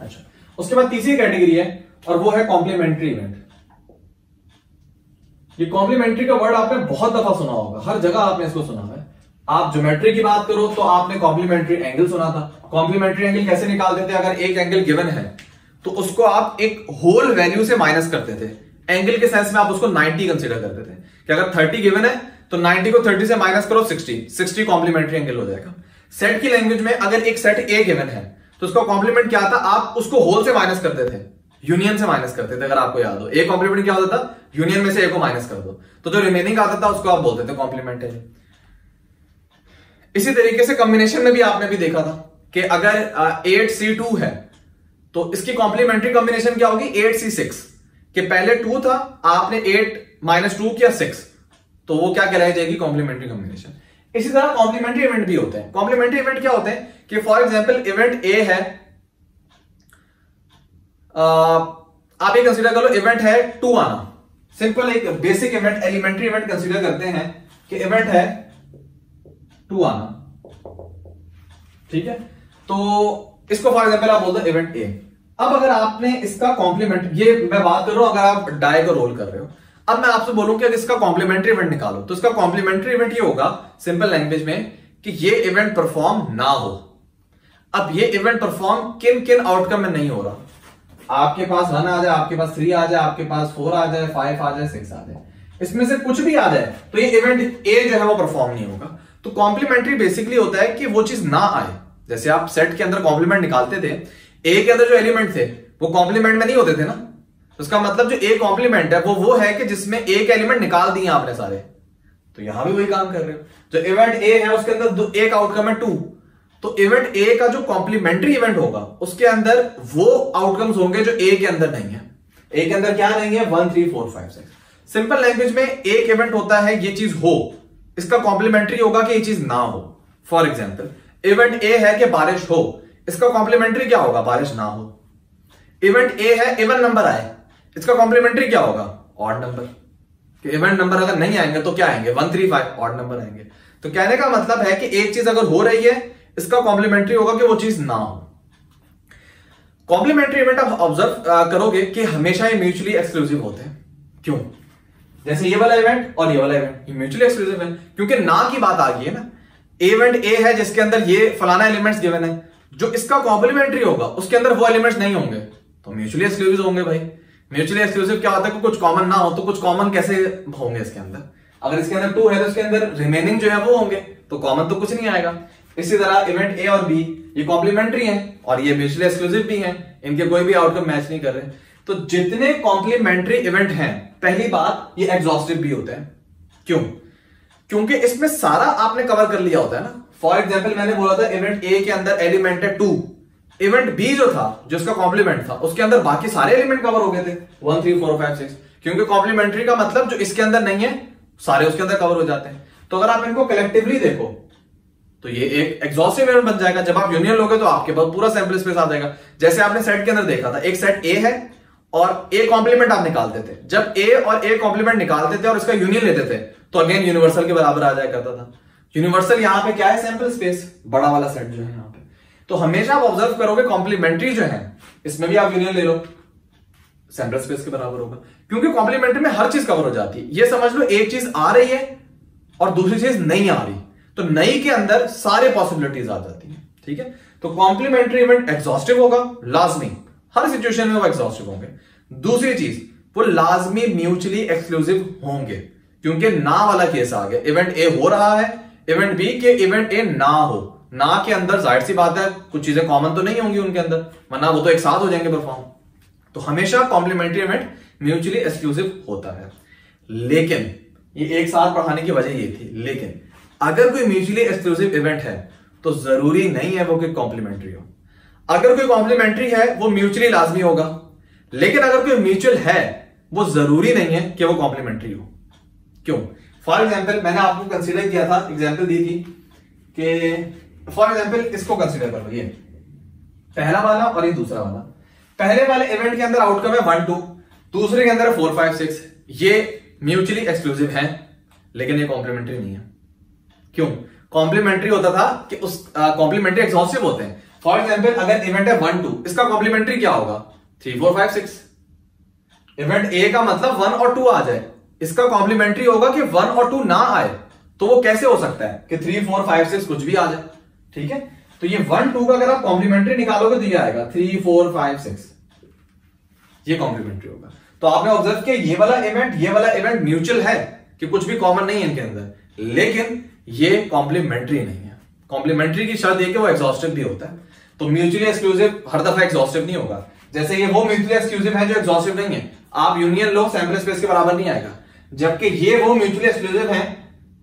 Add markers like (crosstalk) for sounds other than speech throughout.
अच्छा। उसके बाद तीसरी कैटेगरी है, और वो है कॉम्प्लीमेंट्री इवेंट ये कॉम्प्लीमेंट्री का वर्ड आपने बहुत दफ़ा सुना होगा, हर जगह आपने इसको सुना है। आप ज्योमेट्री की बात करो तो आपने कॉम्प्लीमेंट्री एंगल सुना था। कॉम्प्लीमेंट्री एंगल कैसे निकालते थे अगर एक एंगल गिवन है तो उसको आप एक होल वैल्यू से माइनस करते थे। एंगल के सेंस में आप उसको 90 कंसीडर करते थे। कि अगर 30 गिवन है तो 90 को 30 से माइनस करो 60 60 कॉम्प्लीमेंट्री एंगल हो जाएगा। सेट की लैंग्वेज में अगर एक सेट ए गिवन है तो उसका कॉम्प्लीमेंट क्या था? आप उसको होल से माइनस करते थे। यूनियन से माइनस करते थे, अगर आपको याद हो। ए कॉम्प्लीमेंट क्या होता था? यूनियन में से ए को माइनस कर दो। तो जो रिमेनिंग आता था, उसको आप बोलते थे कॉम्प्लीमेंट इसी तरीके से कॉम्बिनेशन में भी आपने भी देखा था कि अगर एट सी टू है तो इसकी कॉम्प्लीमेंट्री कॉम्बिनेशन क्या होगी? एट सी सिक्स कि पहले टू था, आपने एट माइनस टू किया सिक्स तो वो क्या कहलाई जाएगी? कॉम्प्लीमेंट्री कॉम्बिनेशन इसी तरह कॉम्प्लीमेंट्री इवेंट भी होते हैं। कॉम्प्लीमेंट्री इवेंट क्या होते हैं? कि फॉर एग्ज़ाम्पल इवेंट ए है आप ये कंसीडर करो इवेंट है टू आना। सिंपल एक basic event elementary event consider करते हैं कि इवेंट है टू आना। ठीक है? तो इसको फॉर एग्ज़ाम्पल आप बोलते इवेंट ए अब अगर आपने इसका कॉम्प्लीमेंट ये मैं बात कर रहा हूँ, अगर आप डाय को रोल कर रहे हो अब मैं आपसे बोलूँ कि अगर इसका कॉम्प्लीमेंट्री इवेंट निकालो तो इसका कॉम्प्लीमेंट्री इवेंट ये होगा सिंपल लैंग्वेज में, कि ये इवेंट परफॉर्म ना हो। अब ये इवेंट परफॉर्म किन किन आउटकम में नहीं हो रहा? आपके पास वन आ जाए, आपके पास थ्री आ जाए, आपके पास फोर आ जाए फाइव आ जाए सिक्स आ जाए। इसमें से कुछ भी आ जाए तो ये इवेंट ए जो है वो परफॉर्म नहीं होगा। तो कॉम्प्लीमेंट्री बेसिकली होता है कि वो चीज़ ना आए। जैसे आप सेट के अंदर कॉम्प्लीमेंट निकालते थे ए के अंदर जो एलिमेंट थे, वो कॉम्प्लीमेंट में नहीं होते थे ना? उसका मतलब जो ए कॉम्प्लीमेंट है, वो वो है कि जिसमें एक एलिमेंट निकाल दिए आपने सारे। तो यहाँ भी वही काम कर रहे हो। जो इवेंट ए है, उसके अंदर एक आउटकम है टू तो इवेंट ए का जो कॉम्प्लीमेंट्री इवेंट होगा, उसके अंदर वो आउटकम्स होंगे जो ए के अंदर नहीं है। ए के अंदर क्या नहीं है? One three four five six simple language में एक इवेंट होता है, ये चीज़ हो। इसका कॉम्प्लीमेंट्री होगा कि ये चीज़ ना हो। फॉर एग्ज़ाम्पल इवेंट ए है कि बारिश हो। इसका कॉम्प्लीमेंट्री क्या होगा? बारिश ना हो। इवेंट ए है इवन नंबर आए। इसका कॉम्प्लीमेंट्री क्या होगा? ऑड नंबर इवेंट नंबर अगर नहीं आएँगे तो क्या आएँगे? One three five odd number आएँगे। तो कहने का मतलब है कि एक चीज़ अगर हो रही है, इसका कॉम्प्लीमेंट्री होगा कि वो चीज़ ना हो। कॉम्प्लीमेंट्री इवेंट आप ऑब्ज़र्व करोगे कि हमेशा ये म्यूचुअली एक्सक्लूसिव होते हैं। क्यों? जैसे ये वाला इवेंट और ये वाला इवेंट ये म्यूचुअली एक्सक्लूसिव है क्योंकि ना की बात आ गई है ना। इवेंट ए है जिसके अंदर ये फलाना एलिमेंट्स गिवन है। जो इसका कॉम्प्लीमेंट्री होगा, उसके अंदर वो एलिमेंट्स नहीं होंगे। तो म्यूचुअली एक्सक्लूसिव होंगे भाई। म्यूचुअली एक्सक्लूसिव क्या होता है? कुछ कॉमन ना हो तो कुछ कॉमन कैसे होंगे इसके अंदर? अगर इसके अंदर टू है तो इसके अंदर रिमेनिंग जो है वो होंगे। तो कॉमन तो कुछ नहीं आएगा। इसी तरह इवेंट ए और बी ये कॉम्प्लीमेंट्री हैं और ये म्यूचुअली एक्सक्लूसिव भी हैं। इनके कोई भी आउटकम मैच नहीं कर रहे। तो जितने कॉम्प्लीमेंट्री इवेंट हैं, पहली बात, ये एग्जॉस्टिव भी होते हैं। क्यों? क्योंकि इसमें सारा आपने कवर कर लिया होता है ना। फॉर एग्ज़ाम्पल मैंने बोला था इवेंट ए के अंदर एलिमेंट है टू इवेंट बी जो था जो इसका कॉम्प्लीमेंट था उसके अंदर बाकी सारे एलिमेंट कवर हो गए थे। One three four five six क्योंकि कॉम्प्लीमेंट्री का मतलब जो इसके अंदर नहीं है सारे उसके अंदर कवर हो जाते हैं। तो अगर आप इनको कलेक्टिवली देखो तो ये एक एग्जॉस्टिव इवेंट बन जाएगा। जब आप यूनियन लोगे तो आपके पास पूरा सैंपल स्पेस आ जाएगा। जैसे आपने सेट के अंदर देखा था एक सेट ए है और ए कॉम्प्लीमेंट आप निकालते थे जब ए और ए कॉम्प्लीमेंट निकालते थे और इसका यूनियन लेते थे तो अगेन यूनिवर्सल के बराबर आ जाया करता था। यूनिवर्सल यहाँ पे क्या है सैंपल स्पेस बड़ा वाला सेट जो है यहाँ। तो हमेशा आप ऑब्ज़र्व करोगे कॉम्प्लीमेंट्री जो है, इसमें भी आप यूनियन ले लो। सैंपल स्पेस के बराबर होगा। क्योंकि कॉम्प्लीमेंट्री में हर चीज़ कवर हो जाती है। ये समझ लो, एक चीज़ आ रही है और दूसरी चीज़ नहीं आ रही। तो नई के अंदर सारे पॉसिबिलिटीज आ जाती है। ठीक है? तो कॉम्प्लीमेंट्री इवेंट एग्जॉस्टिव होगा, लाजमी। हर सिचुएशन में वो एग्जॉस्टिव होंगे। दूसरी चीज़, वो लाजमी म्यूचुअली एक्सक्लूसिव होंगे। क्योंकि ना वाला केस आ गया। इवेंट ए हो रहा है इवेंट बी के इवेंट ए ना हो। ना के अंदर, ज़ाहिर सी बात है, कुछ चीज़ें कॉमन तो नहीं होंगी उनके अंदर, वरना वो तो एक साथ हो जाएँगे परफॉर्म तो हमेशा कॉम्प्लीमेंट्री इवेंट म्यूचुअली एक्सक्लूसिव होता है। लेकिन, ये एक साथ पढ़ाने की वजह ये थी, लेकिन, अगर कोई म्यूचुअली एक्सक्लूसिव इवेंट है तो ज़रूरी नहीं है वो कोई कॉम्प्लीमेंट्री हो। अगर कोई कॉम्प्लीमेंट्री है, वो म्यूचुअली लाजमी होगा। लेकिन अगर कोई म्यूचुअल है, वो ज़रूरी नहीं है कि वो कॉम्प्लीमेंट्री हो। क्यों? फॉर एग्ज़ाम्पल मैंने आपको कंसिडर किया था एग्ज़ाम्पल दी थी कि फॉर एग्ज़ाम्पल इसको कंसिडर करो, ये। पहला वाला और ये दूसरा वाला। पहले वाले इवेंट के अंदर आउटकम है वन टू दूसरे के अंदर फोर फाइव सिक्स ये म्यूचुअली एक्सक्लूसिव है, लेकिन ये कॉम्प्लीमेंट्री नहीं है। क्यों? कॉम्प्लीमेंट्री होता था कि उस कॉम्प्लीमेंट्री एग्जॉस्टिव होते हैं। फॉर एग्ज़ाम्पल अगर इवेंट है वन टू इसका कॉम्प्लीमेंट्री क्या होगा? Three four five six event A का मतलब वन और टू आ जाए। इसका कॉम्प्लीमेंट्री होगा कि वन और टू ना आए तो वो कैसे हो सकता है? कि थ्री फोर फाइव सिक्स कुछ भी आ जाए। ठीक है? तो ये वन टू का अगर आप कॉम्प्लीमेंट्री निकालोगे तो ये आएगा। थ्री फोर फाइव सिक्स ये कॉम्प्लीमेंट्री होगा। तो आपने ऑब्ज़र्व किया, ये वाला इवेंट ये वाला इवेंट म्यूचुअल है कि कुछ भी कॉमन नहीं है इनके अंदर। लेकिन ये कॉम्प्लीमेंट्री नहीं है। कॉम्प्लीमेंट्री की शर्त कि वो एग्जॉस्टिव भी होता है। तो म्यूचुअली एक्सक्लूसिव हर दफ़ा एग्जॉस्टिव नहीं होगा। जैसे ये वो म्यूचुअली एक्सक्लूसिव है जो एग्जॉस्टिव नहीं है। आप यूनियन लो सैंपल स्पेस के बराबर नहीं आएगा। जबकि ये वो म्यूचुअली एक्सक्लूसिव है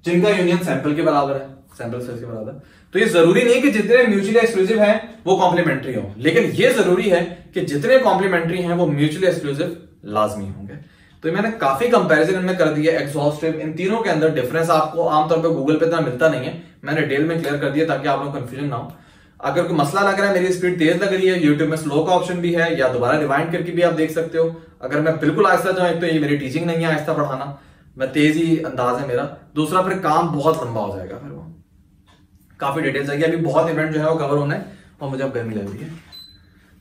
जिनका यूनियन सैंपल के बराबर है। सैंपल स्पेस के बराबर तो ये ज़रूरी नहीं कि जितने म्यूचुअली एक्सक्लूसिव हैं, वो कॉम्प्लीमेंट्री हो। लेकिन ये ज़रूरी है कि जितने कॉम्प्लीमेंट्री हैं, वो म्यूचुअली एक्सक्लूसिव लाजमी होंगे। तो मैंने काफ़ी कंपैरिजन इनमें कर दिया एग्जॉस्टिव इन तीनों के अंदर डिफरेंस आपको आमतौर पर गूगल पे इतना मिलता नहीं है। मैंने डिटेल में क्लियर कर दिया ताकि आप लोग कंफ्यूजन ना हो। अगर कोई मसला लग रहा है, मेरी स्पीड तेज लग रही है यूट्यूब में स्लो का ऑप्शन भी है, या दोबारा रिवाइंड करके भी आप देख सकते हो। अगर मैं बिल्कुल आहिस्ता जाऊँ तो ये मेरी टीचिंग नहीं है आहिस्ता पढ़ाना। मैं तेज़ी अंदाज है मेरा। दूसरा, फिर काम बहुत लंबा हो जाएगा। फिर काफ़ी डिटेल्स आएगी अभी बहुत इवेंट जो है वो कवर होना है और मुझे अब गर्मी लग रही है।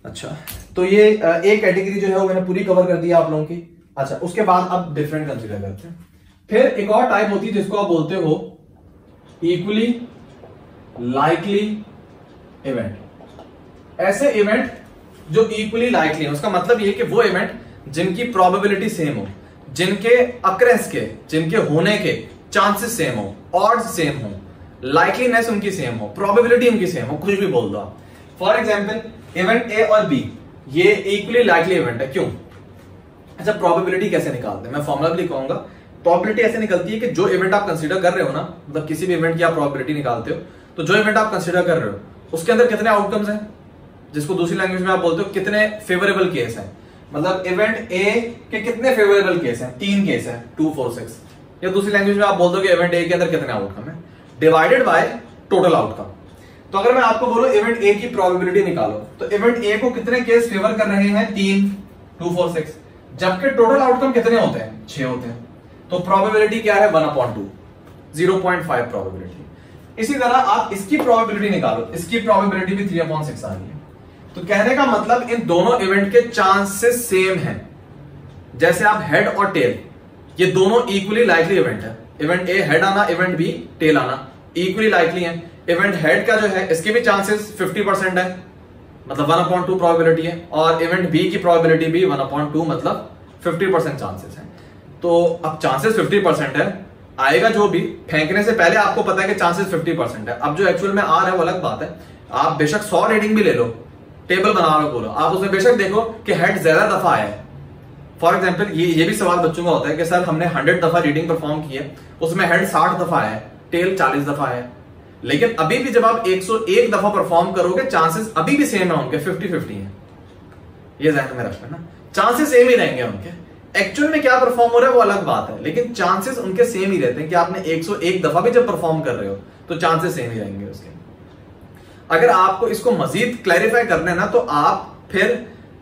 अच्छा तो ये एक कैटेगरी जो है वो मैंने पूरी कवर कर दी आप लोगों की। अच्छा उसके बाद अब डिफरेंट कंसिडर करते हैं। फिर एक और टाइप होती है जिसको आप बोलते हो इक्वली लाइकली इवेंट ऐसे इवेंट जो इक्वली लाइकली है, उसका मतलब ये कि वो इवेंट जिनकी प्रोबेबिलिटी सेम हो, जिनके अक्रेंस के, जिनके होने के चांसेस सेम हो ऑड्स सेम हो। लाइकलीनेस उनकी सेम हो प्रोबेबिलिटी उनकी सेम हो, कुछ भी बोल दो फॉर एग्ज़ाम्पल इवेंट ए और बी ये इक्वली लाइकली इवेंट है, क्यों? अच्छा प्रोबेबिलिटी कैसे निकालते हैं? मैं फॉर्मुला भी लिखूँगा प्रोबेबिलिटी ऐसे निकलती है कि जो इवेंट आप कंसीडर कर रहे हो ना मतलब किसी भी इवेंट की आप प्रोबेबिलिटी निकालते हो तो जो इवेंट आप कंसीडर कर रहे हो, उसके अंदर कितने आउटकम्स हैं? जिसको दूसरी लैंग्वेज में आप बोलते हो, कितने फेवरेबल केस हैं? मतलब इवेंट ए के कितने फेवरेबल केस हैं? तीन केस हैं टू फोर सिक्स या दूसरी लैंग्वेज में आप बोलते हो कि इवेंट ए के अंदर कितने आउटकम है? Divided by total outcome. तो अगर मैं आपको बोलूँ इवेंट ए की प्रोबेबिलिटी निकालो तो इवेंट ए को कितने केस फेवर कर रहे हैं? तीन टू फोर सिक्स जबकि टोटल आउटकम कितने होते हैं? छह होते हैं। तो प्रोबेबिलिटी क्या है? One upon two zero point five probability इसी तरह आप इसकी प्रोबेबिलिटी निकालो। इसकी प्रोबेबिलिटी भी थ्री अपॉइंट सिक्स आ रही है। तो कहने का मतलब इन दोनों इवेंट के चांसेस सेम हैं। जैसे आप हेड और टेल ये दोनों इक्वली लाइकली इवेंट है। इवेंट ए हेड आना इवेंट बी टेल आना। इक्वली लाइकली है। इवेंट हेड का जो है, इसके भी चांसेस 50 परसेंट है। मतलब वन अपॉइंट टू प्रोबेबिलिटी है। और इवेंट बी की प्रोबेबिलिटी भी वन अपॉइंट टू मतलब 50 परसेंट चांसेस है। तो अब चांसेस 50 परसेंट है। आएगा जो भी, फेंकने से पहले आपको पता है कि चांसेस 50 परसेंट है। अब जो एक्चुअल में आ रहा है, वो अलग बात है। आप बेशक सौ रेटिंग भी ले लो। टेबल बना लो बोलो। आप उसमें बेशक देखो कि हेड ज़्यादा दफ़ा आया है। फॉर एग्ज़ाम्पल ये ये भी सवाल बच्चों का होता है कि सर, हमने हंड्रेड दफ़ा रीडिंग परफॉर्म की है, उसमें हेड साठ दफ़ा है टेल चालीस दफ़ा है। लेकिन अभी भी जब आप 101 दफ़ा परफॉर्म करोगे चांसेस अभी भी सेम है उनके 50 50 है। ये जहन में रखना ना। चांसेस सेम ही रहेंगे उनके। एक्चुअल में क्या परफॉर्म हो रहा है, वो अलग बात है। लेकिन चांसेस उनके सेम ही रहते हैं कि आपने 101 दफ़ा भी जब परफॉर्म कर रहे हो तो चांसेस सेम ही रहेंगे उसके। अगर आपको इसको मजीद क्लैरिफाई करना है ना तो आप फिर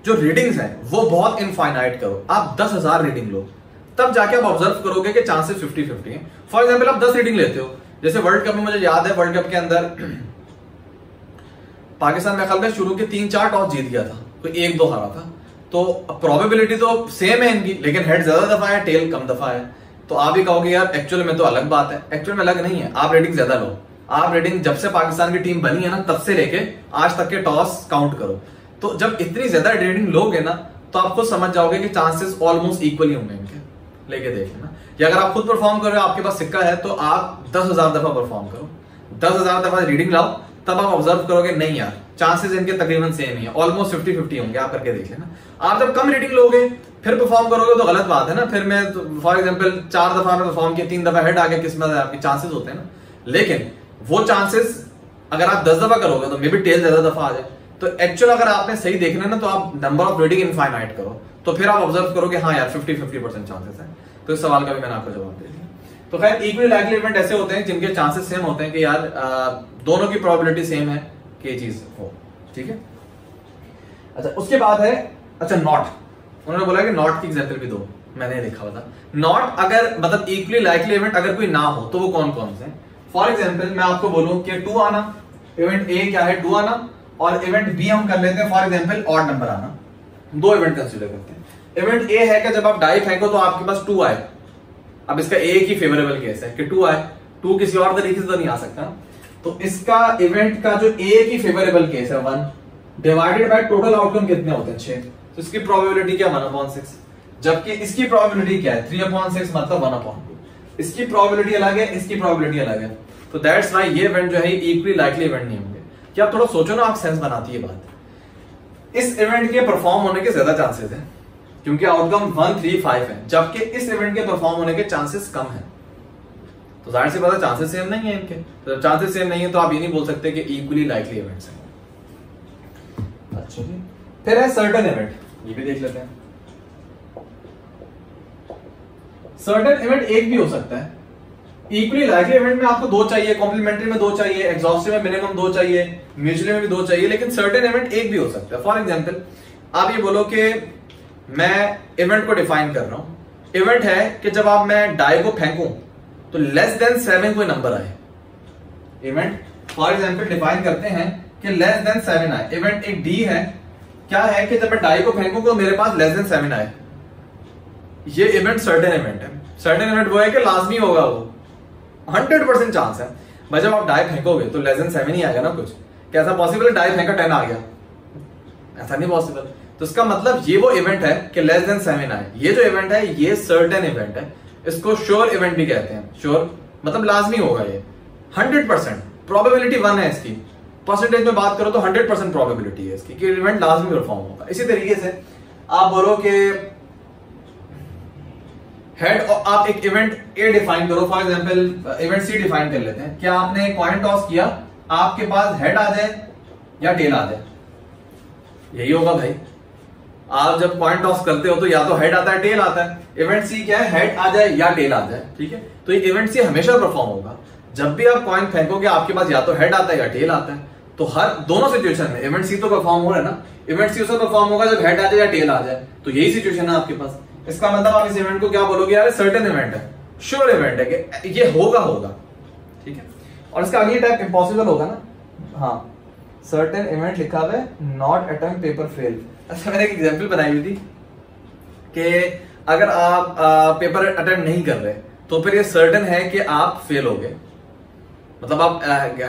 जो रीडिंग्स हैं, वो बहुत इनफाइनाइट करो। आप दस हज़ार रीडिंग लो। तब जाके आप ऑब्ज़र्व करोगे कि चांसेस फिफ्टी फिफ्टी है। फॉर एग्ज़ाम्पल आप दस रीडिंग लेते हो। जैसे वर्ल्ड कप में मुझे याद है वर्ल्ड कप के अंदर (clears throat) पाकिस्तान में ख्याल में शुरू के तीन चार टॉस जीत गया था। तो एक दो हारा था। तो प्रोबेबिलिटी तो सेम है इनकी, लेकिन हेड ज़्यादा दफ़ा है टेल कम दफ़ा है। तो आप ही कहोगे, यार एक्चुअल में तो अलग बात है। एक्चुअल में अलग नहीं है। आप रेटिंग ज़्यादा लो। आप रेटिंग जब से पाकिस्तान की टीम बनी है ना, तब से लेके आज तक के टॉस काउंट करो। तो जब इतनी ज़्यादा रेटिंग लोगे ना तो आप खुद समझ जाओगे कि चांसेस ऑलमोस्ट इक्वली होंगे इनके। लेके देख लेना या अगर आप खुद परफॉर्म कर रहे हो, आपके पास सिक्का है तो आप दस हज़ार दफ़ा परफॉर्म करो। दस हज़ार दफ़ा रीडिंग लाओ, तब आप ऑब्ज़र्व करोगे, नहीं यार चांसेस इनके तकरीबन सेम ही है ऑलमोस्ट फिफ्टी फिफ्टी होंगे, आप करके देख लेना आप जब कम रीडिंग लोगे, फिर परफॉर्म करोगे तो गलत बात है ना। फिर मैं फॉर एग्ज़ाम्पल चार दफ़ा में परफॉर्म किया, तीन दफ़ा हेड आगे किस्मत है, आपकी चांसेस होते हैं ना। लेकिन वो चांसेस अगर आप दस दफ़ा करोगे तो मे बी टेल ज़्यादा दफ़ा आ जाए। तो एक्चुअल अगर आपने सही देखना है ना तो आप नंबर ऑफ़ रीडिंग इनफाइनाइट करो। तो फिर आप ऑब्ज़र्व करोगे हाँ यार फिफ्टी फिफ्टी परसेंट चांसेस है। तो इस सवाल का भी मैंने आपको जवाब दे दिया। तो खैर इक्वली लाइकली इवेंट ऐसे होते हैं जिनके चांसेस सेम होते हैं कि यार दोनों की प्रोबेबिलिटी सेम है कि चीज़ हो। ठीक है? अच्छा उसके बाद है अच्छा नॉट उन्होंने बोला कि नॉट की एग्ज़ाम्पल भी दो। मैंने लिखा हुआ था नॉट अगर मतलब इक्वली लाइकली इवेंट अगर कोई ना हो तो वो कौन कौन से फॉर एग्ज़ाम्पल मैं आपको बोलूँ कि टू आना। इवेंट ए क्या है? टू आना। और इवेंट बी हम कर लेते हैं फॉर एग्ज़ाम्पल ऑड नंबर आना। दो इवेंट कंसिडर करते हैं। इवेंट ए है कि जब आप डाई फेंको तो आपके पास टू आए। अब इसका एक ही फेवरेबल केस है कि टू आए। टू किसी और तरीके से तो नहीं आ सकता। तो इसका इवेंट का जो एक ही फेवरेबल केस है one divided by total outcome कितने होते हैं? छह। तो इसकी प्रोबेबिलिटी क्या वन अपॉन सिक्स जबकि इसकी प्रोबेबिलिटी क्या है? थ्री अपॉन सिक्स मतलब वन अपॉन टू इसकी प्रोबेबिलिटी अलग है, इसकी प्रोबेबिलिटी अलग है। तो दैट्स वाई ये इवेंट जो है इक्वली लाइकली इवेंट नहीं होंगे। क्या थोड़ा सोचो ना, आप सेंस बनाती है बात। इस इवेंट के परफॉर्म होने के ज़्यादा चांसेस है, क्योंकि आउटकम वन थ्री फाइव है, जबकि इस इवेंट के परफॉर्म होने के चांसेस कम है। तो ज़ाहिर सी बात है चांसेस सेम नहीं है इनके। तो जब चांसेस सेम नहीं है तो आप ये नहीं बोल सकते कि इक्वली लाइकली इवेंट्स हैं। अच्छा फिर है सर्टन इवेंट ये भी देख लेते हैं। सर्टन इवेंट एक भी हो सकता है। इक्वली लाइकली इवेंट में आपको दो चाहिए कॉम्प्लीमेंट्री में दो चाहिए एग्जॉस्टिव में मिनिमम दो चाहिए म्यूचुअली में भी दो चाहिए, लेकिन सर्टेन इवेंट एक भी हो सकता है। फॉर एग्ज़ाम्पल आप ये बोलो कि मैं इवेंट को डिफाइन कर रहा हूँ। इवेंट है कि जब आप मैं डाई को फेंकूं तो लेस देन सेवन कोई नंबर आए। इवेंट फॉर एग्ज़ाम्पल डिफाइन करते हैं कि लेस देन सेवन आए। इवेंट एक डी है, क्या है कि जब मैं डाई को फेंकूं तो मेरे पास लेस देन सेवन आए। ये इवेंट सर्टेन इवेंट है। सर्टेन इवेंट वो है कि लाजमी होगा वो। हंड्रेड परसेंट चांस है। भाई, जब आप डाई फेंकोगे तो लेस देन सेवन ही आएगा ना कुछ। कैसा पॉसिबल है? डाई फेंका टेन आ गया। ऐसा नहीं पॉसिबल तो इसका मतलब ये वो इवेंट है कि लेस देन सेवन आए। ये जो इवेंट है, ये सर्टेन इवेंट है। इसको श्योर इवेंट भी कहते हैं। श्योर मतलब लाजमी होगा ये। Hundred percent. प्रोबेबिलिटी वन है इसकी। परसेंटेज में बात करो तो हंड्रेड परसेंट प्रोबेबिलिटी है इसकी कि इवेंट लाजमी परफॉर्म होगा। इसी तरीके से आप बोलो कि हेड और आप एक इवेंट ए डिफाइन करो for example event C define कर लेते हैं। क्या आपने कॉइन टॉस किया? आपके पास हेड आ जाए या टेल आ जाए? यही होगा भाई। आप जब कॉइन टॉस करते हो तो या तो हेड आता है टेल आता है। इवेंट सी क्या है? हेड आ जाए या टेल आ जाए, ठीक है? तो ये इवेंट सी हमेशा परफॉर्म होगा। जब भी आप कॉइन फेंकोगे, आपके पास या तो हेड आता है या टेल आता है। तो हर, दोनों सिचुएशन में इवेंट सी तो परफॉर्म हो रहा है ना? इवेंट सी उसे परफॉर्म होगा जब हेड आ जाए या टेल आ जाए। तो यही सिचुएशन है आपके पास। इसका मतलब आप इस इवेंट को क्या बोलोगे यार? सर्टेन इवेंट है। श्योर इवेंट है कि ये होगा होगा। ठीक है? और इसका अगली टाइप इम्पॉसिबल होगा ना? हाँ। सर्टेन इवेंट लिखा हुआ है नॉट अटेम्प्ट पेपर फेल अच्छा मैंने एक एग्जांपल बनाई हुई थी कि अगर आप आ, पेपर अटेम्प्ट नहीं कर रहे तो फिर ये सर्टेन है कि आप फेल हो गए। मतलब आप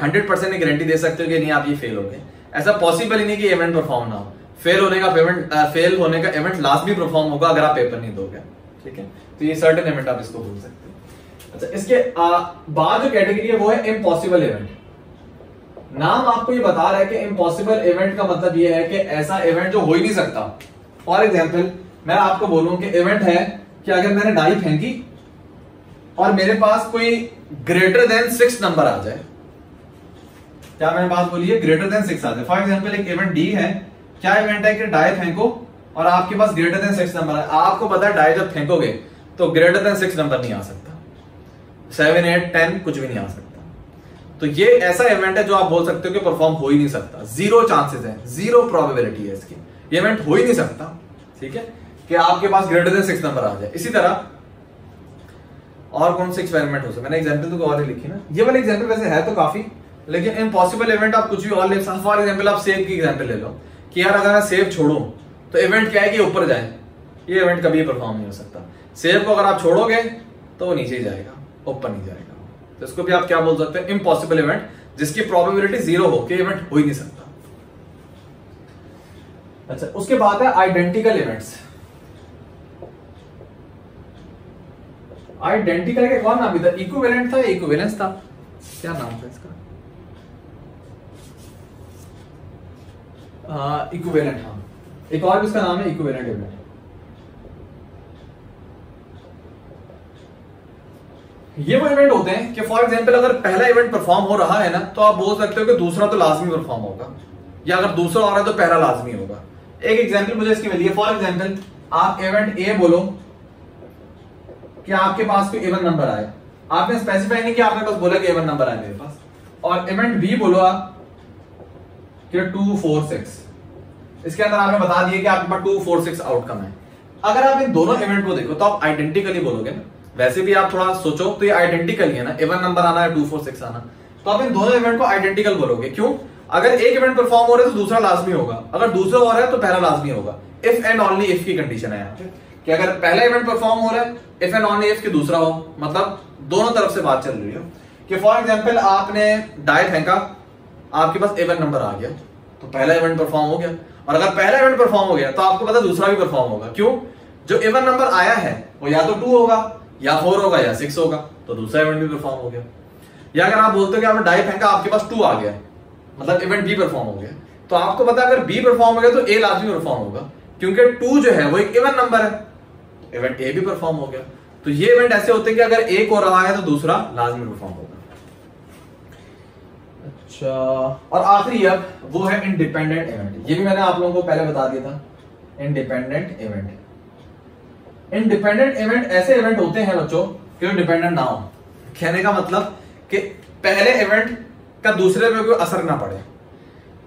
हंड्रेड परसेंट गारंटी दे सकते हो कि नहीं आप ये फेल हो गए। ऐसा पॉसिबल ही नहीं कि इवेंट परफॉर्म ना हो। फेल होने का पेमेंट फेल होने का इवेंट लास्ट भी परफॉर्म होगा अगर आप पेपर नहीं दोगे। ठीक है? तो ये सर्टेन इवेंट आप इसको बोल सकते हो। अच्छा इसके बाद जो कैटेगरी है वो है इम्पॉसिबल इवेंट नाम आपको ये बता रहा है कि इम्पॉसिबल इवेंट का मतलब ये है कि ऐसा इवेंट जो हो ही नहीं सकता। फॉर एग्ज़ाम्पल मैं आपको बोलूँ कि इवेंट है कि अगर मैंने डाई फेंकी और मेरे पास कोई ग्रेटर देन सिक्स नंबर आ जाए। क्या मैंने बात बोली है? ग्रेटर देन सिक्स आ जाए। फॉर एग्ज़ाम्पल एक इवेंट डी है क्या इवेंट है कि डाई फेंको? और आपके पास ग्रेटर देन सिक्स नंबर है। आपको पता है डाई जब फेंकोगे तो ग्रेटर देन सिक्स नंबर नहीं आ सकता। सेवन एट टेन कुछ भी नहीं आ सकता। तो ये ऐसा इवेंट है जो आप बोल सकते हो कि परफॉर्म हो ही नहीं सकता। ज़ीरो चांसेस है। ज़ीरो प्रोबेबिलिटी है इसकी। ये इवेंट हो ही नहीं सकता। ठीक है? कि आपके पास ग्रेटर देन सिक्स नंबर आ जाए। इसी तरह, और कौन से एक्सपेरिमेंट हो सकते मैंने एग्ज़ाम्पल तो और लिखी ना। ये वाले एग्ज़ाम्पल वैसे है तो काफ़ी, लेकिन इम्पॉसिबल इवेंट आप कुछ भी और ले फॉर एग्ज़ाम्पल आप सेब की एग्ज़ाम्पल ले लो। कि यार अगर मैं सेब छोड़ू तो इवेंट क्या है कि ऊपर जाए? ये इवेंट कभी परफॉर्म नहीं हो सकता। सेब को अगर आप छोड़ोगे तो वो नीचे ही जाएगा, ऊपर नहीं जाएगा। तो इसको भी आप क्या बोल सकते हैं? इम्पॉसिबल इवेंट जिसकी प्रोबेबिलिटी ज़ीरो हो, कि इवेंट हो ही नहीं सकता। अच्छा उसके बाद है आइडेंटिकल इवेंट्स आइडेंटिकल का कौन नाम था इक्विवेलेंट था इक्विवेलेंस था? क्या नाम था इसका? इक्विवेलेंट हाँ एक और भी इसका नाम है इक्विवेलेंट इवेंट ये वो इवेंट होते हैं कि फॉर एग्जांपल अगर पहला इवेंट परफॉर्म हो रहा है ना तो आप बोल सकते हो कि दूसरा तो लाजमी परफॉर्म होगा, या अगर दूसरा हो रहा है तो पहला लाजमी होगा। एक एग्जांपल मुझे इसकी मिली है फॉर एग्जांपल आप इवेंट ए बोलो कि आपके पास कोई इवन नंबर आए। आपने स्पेसिफाई नहीं किया, आपने बस बोला कि इवन नंबर आए मेरे पास। और इवेंट बी बोलो आप टू फोर सिक्स इसके अंदर आपने बता दिया कि आपके पास टू फोर सिक्स आउटकम है। अगर आप इन दोनों इवेंट को देखो तो आप आइडेंटिकली बोलोगे ना। वैसे भी आप थोड़ा सोचो तो ये आइडेंटिकल ही ना। इवन नंबर आना है टू फोर सिक्स आना। तो आप इन दोनों इवेंट को आइडेंटिकल बोलोगे। क्यों? अगर एक इवेंट परफॉर्म हो रहा है तो दूसरा लाजमी होगा। अगर दूसरा हो रहा है तो पहला लाजमी होगा। इफ़ एंड ऑनली इफ़ की कंडीशन है कि अगर पहला इवेंट परफॉर्म हो रहा है इफ़ एंड ऑनली इफ़ की दूसरा हो। मतलब दोनों तरफ़ से बात चल रही हो। कि फॉर एग्ज़ाम्पल आपने डाई फेंका आपके पास इवेंट नंबर आ गया तो पहला इवेंट परफॉर्म हो गया। और अगर पहला इवेंट परफॉर्म हो गया तो आपको पता दूसरा भी परफॉर्म होगा। क्यों? जो इवन नंबर आया है, वो या तो टू होगा, या फोर होगा, या सिक्स होगा तो दूसरा इवेंट भी परफॉर्म हो गया। या अगर आप बोलते हो कि आपने डाई फेंका आपके पास टू आ गया मतलब इवेंट बी परफॉर्म हो गया तो आपको पता अगर बी परफॉर्म हो गया तो ए लाजमी परफॉर्म होगा। क्योंकि टू जो है, वो एक इवन नंबर है। इवेंट ए भी परफॉर्म हो गया। तो ये इवेंट ऐसे होते हैं कि अगर एक हो रहा है तो दूसरा लाजमी परफॉर्म होगा। अच्छा। और आखिरी अब, वो है इंडिपेंडेंट इवेंट ये भी मैंने आप लोगों को पहले बता दिया था। इंडिपेंडेंट इवेंट इंडिपेंडेंट इवेंट ऐसे इवेंट होते हैं बच्चों, कि डिपेंडेंट ना हो। कहने का मतलब कि पहले इवेंट का दूसरे पे कोई असर ना पड़े।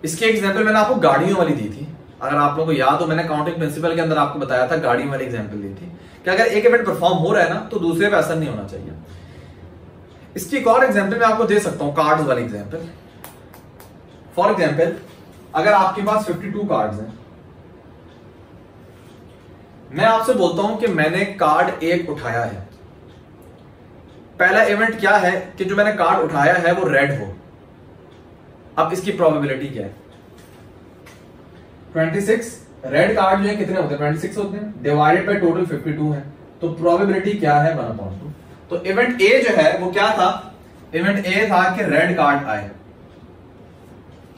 इसकी एग्ज़ाम्पल मैंने आपको गाड़ियों वाली दी थी। अगर आप लोगों को याद हो, मैंने काउंटिंग प्रिंसिपल के अंदर आपको बताया था, गाड़ियों वाली एग्ज़ाम्पल दी थी। कि अगर एक इवेंट परफॉर्म हो रहा है ना तो दूसरे पे असर नहीं होना चाहिए। इसकी एक और एग्ज़ाम्पल मैं आपको दे सकता हूँ कार्ड्स वाली एग्जांपल फॉर एग्ज़ाम्पल अगर आपके पास 52 कार्ड्स हैं, मैं आपसे बोलता हूँ कि मैंने कार्ड एक उठाया है। पहला इवेंट क्या है कि जो मैंने कार्ड उठाया है वो रेड हो। अब इसकी प्रोबेबिलिटी क्या है? 26 रेड कार्ड जो है कितने होते हैं? 26 होते हैं। डिवाइडेड बाय टोटल 52 है। तो प्रोबेबिलिटी क्या है? वन अपॉइंट तो इवेंट ए जो है, वो क्या था? इवेंट ए था कि रेड कार्ड आए।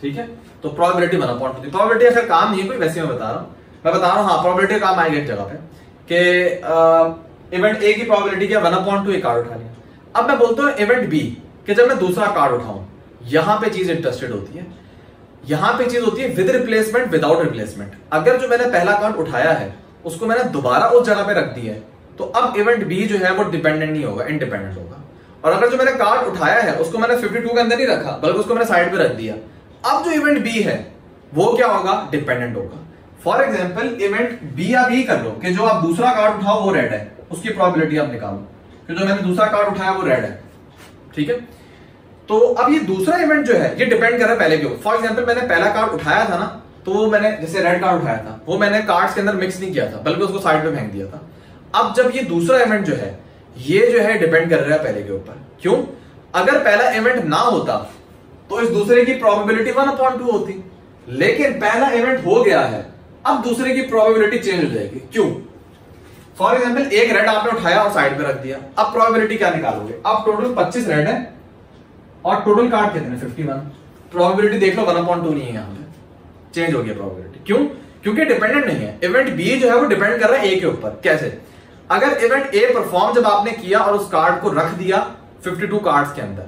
ठीक है? तो probability one upon two probability अगर काम नहीं है, कोई वैसे मैं बता रहा हूँ। मैं बता रहा हूँ हाँ प्रोबेबिलिटी काम आएगी एक जगह पे कि इवेंट ए की प्रोबेबिलिटी क्या वन अपॉइंट टू एक कार्ड उठा लिया अब मैं बोलता हूँ इवेंट बी कि जब मैं दूसरा कार्ड उठाऊं, यहाँ पे चीज़ इंटरेस्टेड होती है। यहाँ पे चीज़ होती है विद रिप्लेसमेंट विदाउट रिप्लेसमेंट अगर जो मैंने पहला कार्ड उठाया है, उसको मैंने दोबारा उस जगह पे रख दिया है तो अब इवेंट बी जो है, वो डिपेंडेंट नहीं होगा इंडिपेंडेंट होगा। और अगर जो मैंने कार्ड उठाया है, उसको मैंने 52 के अंदर नहीं रखा, बल्कि उसको मैंने साइड पे रख दिया अब जो इवेंट बी है, वो क्या होगा? डिपेंडेंट होगा. फॉर एग्ज़ाम्पल इवेंट बी आप यही कर लो कि जो आप दूसरा कार्ड उठाओ, वो रेड है. उसकी प्रॉबिलिटी आप निकालो. कि जो मैंने दूसरा कार्ड उठाया, वो रेड है. ठीक है? तो अब ये दूसरा इवेंट जो है, ये डिपेंड कर रहा है पहले के फॉर एग्ज़ाम्पल मैंने पहला कार्ड उठाया था ना तो वो मैंने, जैसे रेड कार्ड उठाया था, वो मैंने कार्ड्स के अंदर मिक्स नहीं किया था, बल्कि उसको साइड में फेंक दिया था. अब जब ये दूसरा इवेंट जो है, ये जो है डिपेंड कर रहा है पहले के ऊपर. क्यों? अगर पहला इवेंट ना होता तो इस दूसरे की प्रोबेबिलिटी वन अपॉइंट टू होती। लेकिन पहला इवेंट हो गया है, अब दूसरे की प्रोबेबिलिटी चेंज हो जाएगी। क्यों? फॉर एग्ज़ाम्पल एक रेड आपने उठाया और साइड पे रख दिया। अब प्रोबेबिलिटी क्या निकालोगे? अब टोटल 25 रेड है, और टोटल कार्ड कितने 51 प्रोबेबिलिटी देख लो वन अपॉइंट टू नहीं है यहाँ पे। चेंज हो गया प्रोबेबिलिटी क्यों? क्योंकि डिपेंडेंट नहीं है। इवेंट बी जो है, वो डिपेंड कर रहा है ए के ऊपर। कैसे? अगर इवेंट ए परफॉर्म जब आपने किया और उस कार्ड को रख दिया 52 कार्ड्स के अंदर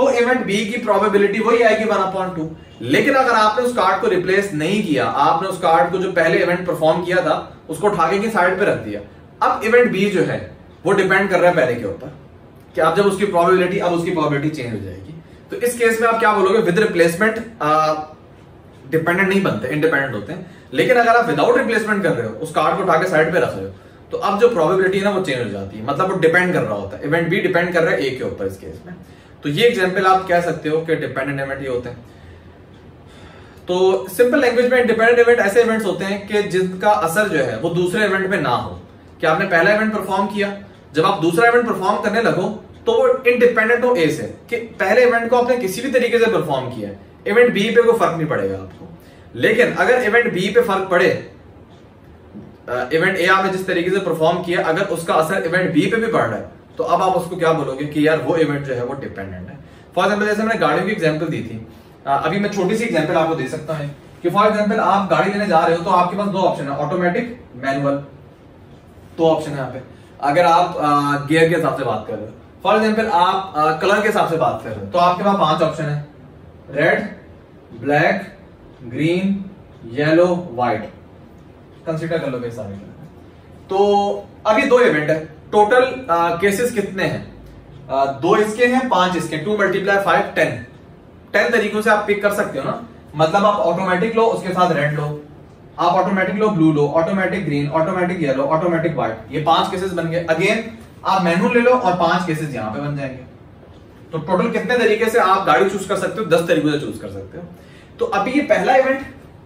तो इवेंट बी की प्रोबेबिलिटी वही आएगी वन अपॉइंट टू लेकिन अगर आपने उस कार्ड को रिप्लेस नहीं किया, आपने उस कार्ड को जो पहले इवेंट परफॉर्म किया था, उसको उठा के साइड पे रख दिया। अब इवेंट बी जो है, वो डिपेंड कर रहा है पहले के ऊपर कि आप जब उसकी प्रोबेबिलिटी अब उसकी प्रोबेबिलिटी चेंज हो जाएगी। तो इस केस में आप क्या बोलोगे? विद रिप्लेसमेंट डिपेंडेंट नहीं बनते इंडिपेंडेंट होते हैं। लेकिन अगर आप विदाउट रिप्लेसमेंट कर रहे हो, उस कार्ड को उठा के साइड पे रख रहे हो तो अब जो प्रोबेबिलिटी है ना, वो चेंज हो जाती है। मतलब वो डिपेंड कर रहा होता है। इवेंट बी डिपेंड कर रहा है ए के ऊपर इस केस में। तो ये एग्ज़ाम्पल आप कह सकते हो कि डिपेंडेंट इवेंट ये होते हैं। तो सिंपल लैंग्वेज में डिपेंडेंट इवेंट ऐसे इवेंट्स होते हैं कि जिनका असर जो है, वो दूसरे इवेंट में ना हो। कि आपने पहला इवेंट परफॉर्म किया, जब आप दूसरा इवेंट परफॉर्म करने लगो तो वो इंडिपेंडेंट हो ए से। कि पहले इवेंट को आपने किसी भी तरीके से परफॉर्म किया इवेंट बी पे कोई फ़र्क नहीं पड़ेगा आपको। लेकिन अगर इवेंट बी पे फ़र्क पड़े इवेंट ए आपने जिस तरीके से परफॉर्म किया, अगर उसका असर इवेंट बी पे भी पड़ रहा है तो अब आप उसको क्या बोलोगे कि यार वो इवेंट जो है वो डिपेंडेंट है? फॉर एग्ज़ाम्पल जैसे मैंने गाड़ियों की एग्ज़ाम्पल दी थी। अभी मैं छोटी सी एग्ज़ाम्पल आपको दे सकता हूँ। कि फॉर एग्ज़ाम्पल आप गाड़ी लेने जा रहे हो तो आपके पास दो ऑप्शन है ऑटोमेटिक मैनुअल दो ऑप्शन है यहाँ पे। अगर आप गियर के हिसाब से बात कर रहे हो। फॉर एग्ज़ाम्पल आप कलर के हिसाब से बात कर रहे हो तो आपके पास पाँच ऑप्शन है। Red black green yellow white consider कर लो सारे तो अभी दो इवेंट है। टोटल केसेस कितने हैं? Uh, दो इसके हैं पाँच इसके two multiply five ten ten तरीकों से आप पिक कर सकते हो ना। मतलब आप ऑटोमेटिक लो उसके साथ रेड लो। आप ऑटोमेटिक लो ब्लू लो। Automatic green automatic yellow automatic white ये पाँच केसेस बन गए। अगेन आप मैनुअल ले लो और पाँच केसेस यहाँ पे बन जाएँगे। तो टोटल कितने तरीके से आप गाड़ी चूज़ कर सकते हो? दस तरीकों से चूज़ कर सकते हो। तो अभी ये पहला इवेंट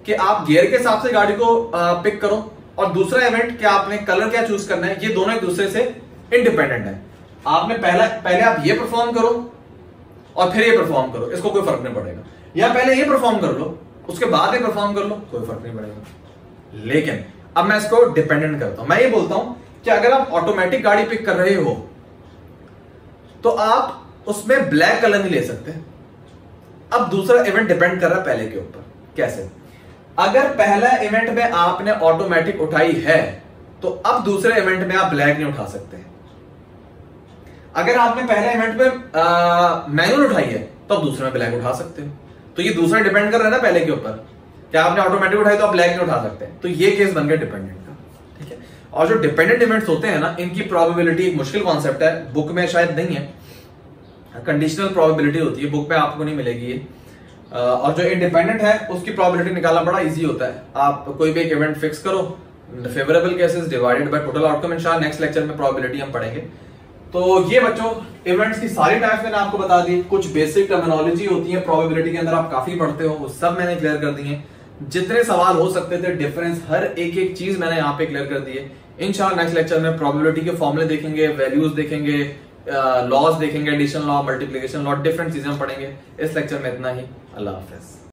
कि आप गियर के हिसाब से गाड़ी को पिक करो। और दूसरा इवेंट क्या आपने कलर क्या चूज़ करना है? ये दोनों एक दूसरे से इंडिपेंडेंट है। आपने पहला, पहले आप ये परफॉर्म करो और फिर ये परफॉर्म करो। इसको कोई फ़र्क नहीं पड़ेगा। या पहले ये परफॉर्म कर लो, उसके बाद ये परफॉर्म कर लो, कोई फ़र्क नहीं पड़ेगा। लेकिन, अब मैं इसको डिपेंडेंट करता हूँ। मैं ये बोलता हूँ कि अगर आप ऑटोमेटिक गाड़ी पिक कर रहे हो तो आप उसमें ब्लैक कलर नहीं ले सकते। अब दूसरा इवेंट डिपेंड कर रहा है पहले के ऊपर। कैसे? अगर पहला इवेंट में आपने ऑटोमेटिक उठाई है तो अब दूसरे इवेंट में आप ब्लैक नहीं उठा सकते। अगर आपने पहले इवेंट में मैनुअल उठाई है तो आप दूसरे में ब्लैक उठा सकते हो। तो ये दूसरा डिपेंड कर रहा है ना पहले के ऊपर। क्या आपने ऑटोमेटिक उठाई तो आप ब्लैक नहीं उठा सकते। तो ये केस बन गया डिपेंडेंट का, ठीक है? और जो डिपेंडेंट इवेंट्स होते हैं ना, इनकी प्रोबेबिलिटी एक मुश्किल कॉन्सेप्ट है। बुक में शायद नहीं है। कंडीशनल प्रोबेबिलिटी होती है। बुक में आपको नहीं मिलेगी ये। और जो इंडिपेंडेंट है, उसकी प्रोबेबिलिटी निकालना बड़ा इजी होता है। आप कोई भी एक इवेंट फिक्स करो favourable cases divided by total outcome इंशाल्लाह नेक्स्ट लेक्चर में प्रोबेबिलिटी हम पढ़ेंगे। तो ये बच्चों इवेंट्स की सारी टाइप्स मैंने आपको बता दी। कुछ बेसिक टर्मिनोलॉजी होती है प्रोबेबिलिटी के अंदर आप काफ़ी पढ़ते हो, वो सब मैंने क्लियर कर दी है। जितने सवाल हो सकते थे डिफरेंस हर एक एक चीज़ मैंने यहाँ पे क्लियर कर दी है। इनशाला नेक्स्ट लेक्चर में प्रोबेबिलिटी के फॉर्मुले देखेंगे वैल्यूज़ देखेंगे लॉस देखेंगे addition law multiplication law different चीज़ें पढ़ेंगे। इस लेक्चर में इतना ही। अल्लाह हाफिज।